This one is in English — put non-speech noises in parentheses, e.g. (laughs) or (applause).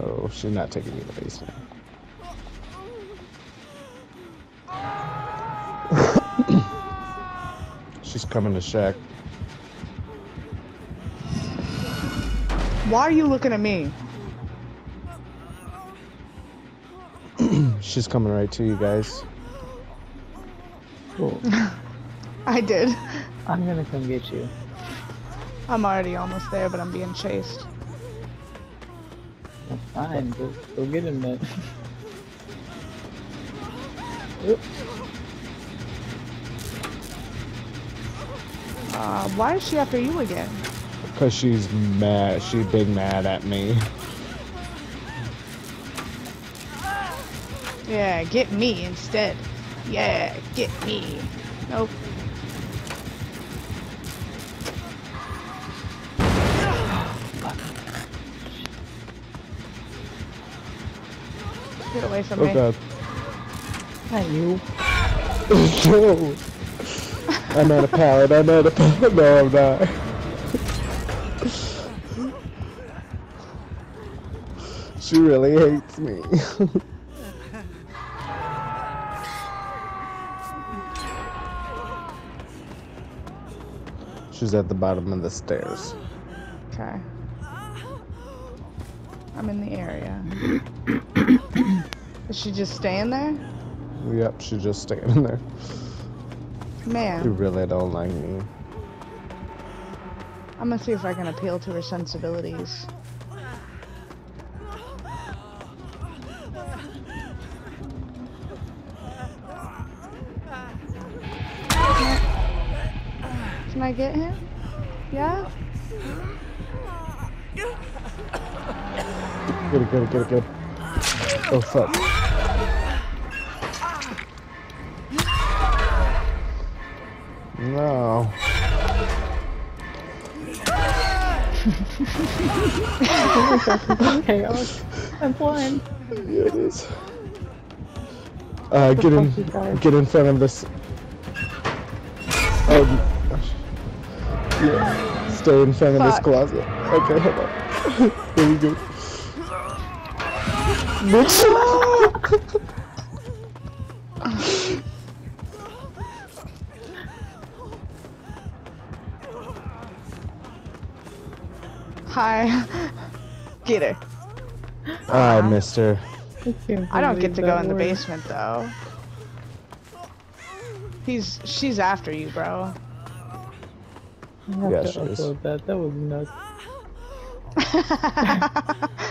Oh, she's not taking me to the basement. she's coming to Shack. Why are you looking at me? (coughs) She's coming right to you guys. Cool. (laughs) I did. I'm gonna come get you. I'm already almost there, but I'm being chased. That's fine. Go, go get him then. (laughs) Uh, why is she after you again? Because she's mad. She's been mad at me. Yeah, get me instead. Yeah, get me. Nope. Get away from Oh me. god. Not you. no! (laughs) I'm not a pallet, I'm not a pallet. No, I'm not. she really hates me. (laughs) She's at the bottom of the stairs. Okay. I'm in the area. (laughs) Is she just staying there? Yep, she's just standing there. Man. You really don't like me. I'm gonna see if I can appeal to her sensibilities. Can I get him? Yeah? Get it, get it, get it, get it. Oh fuck. Chaos. I'm blind. Yeah, it is. Uh, get in, fuck get in front of this. Oh, yeah. Stay in front of this closet. Okay, hold on. (laughs) Here we go. Bitch. (laughs) Hi. Get her. I missed her. I don't get to go in the basement though. He's she's after you, bro. I have Yeah, to she is. upload that. That was nuts. (laughs)